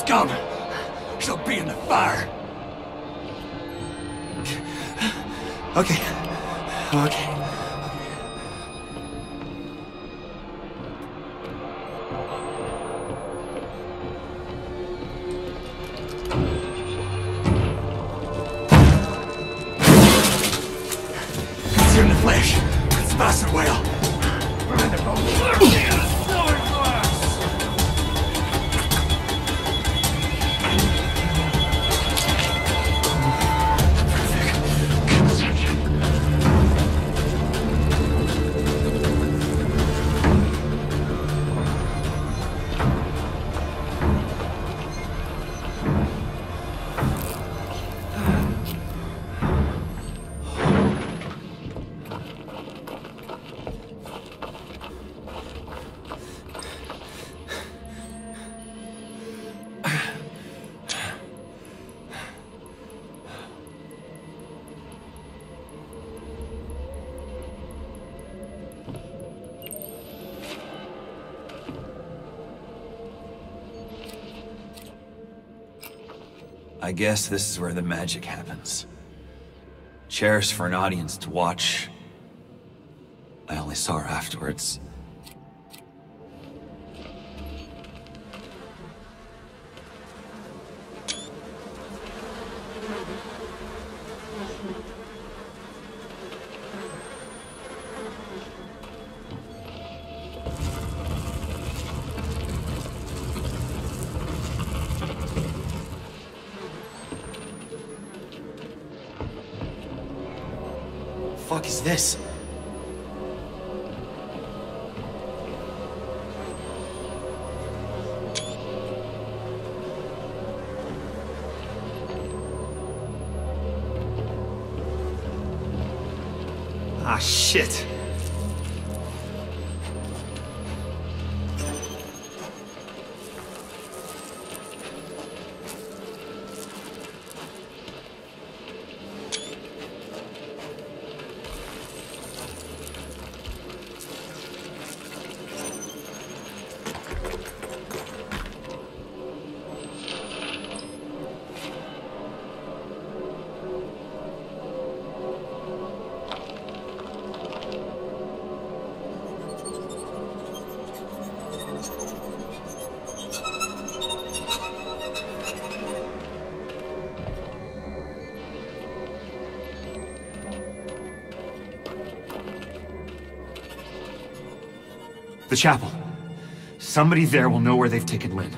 scum shall be in the fire. Okay. Okay. I guess this is where the magic happens. Chairs for an audience to watch. I only saw her afterwards. Fuck is this? Ah, shit. The chapel. Somebody there will know where they've taken Lynn.